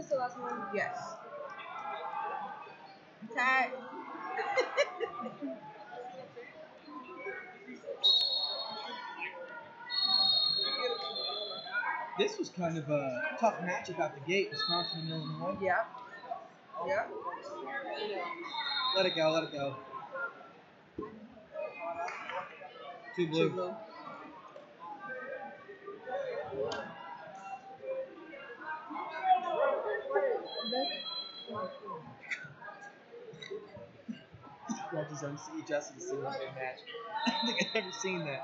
this the last one? Yes. Tied. This was kind of a tough matchup out the gate, Wisconsin and Illinois. Yep. Yep. Let it go, let it go. Two blue. Two blue. Judges MC Justin to see one match. I don't think I've ever seen that.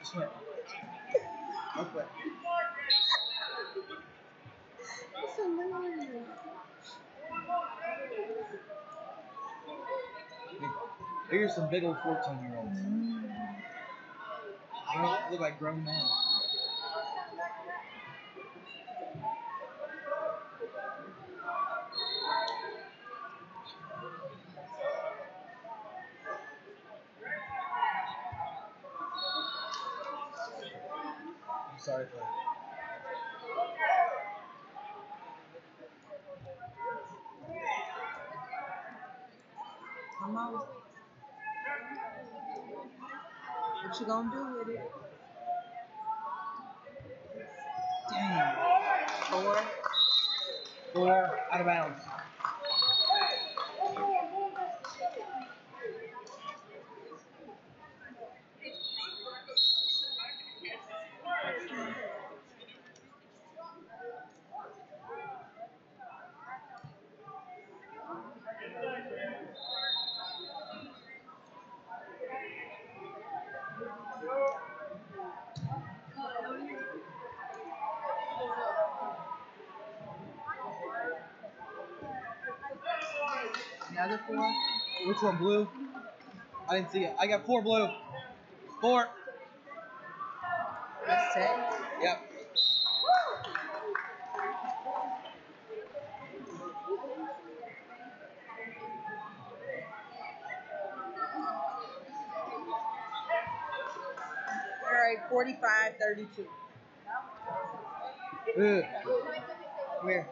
Just went. Okay. It's hilarious. Here's some big old 14 year olds. They don't look like grown men. Sorry for Come on. What you gonna do with it? Dang. Four. Four out of bounds. Another four. Which one, blue? I didn't see it. I got four blue. Four. That's it. Yep. All right, 45, 32. Ugh. Come here.